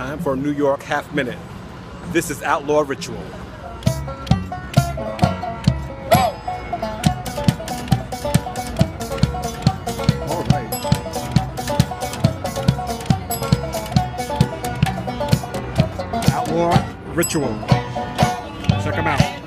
time for a New York half minute. This is Outlaw Ritual. Outlaw Ritual. Check them out.